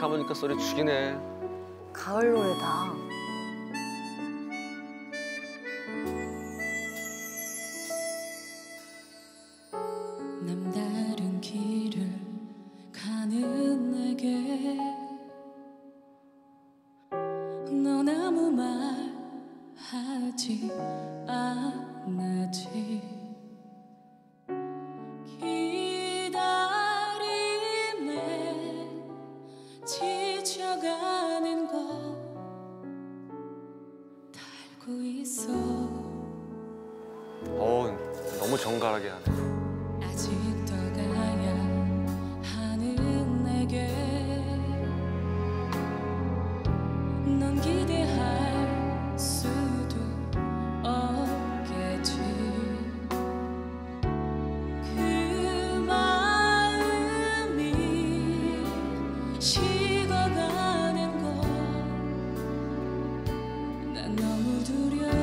하모니카 소리 죽이네. 가을 노래다. 남다른 길을 가는 내게 넌 아무 말 하지 않았지 지쳐가는 거 달고 있어 어, 너무 정갈하게 하네. Duty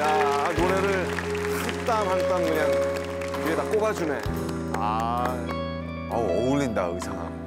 야, 노래를 한 땀 한 땀 그냥 위에다 꼽아주네. 아, 아 어울린다 의상.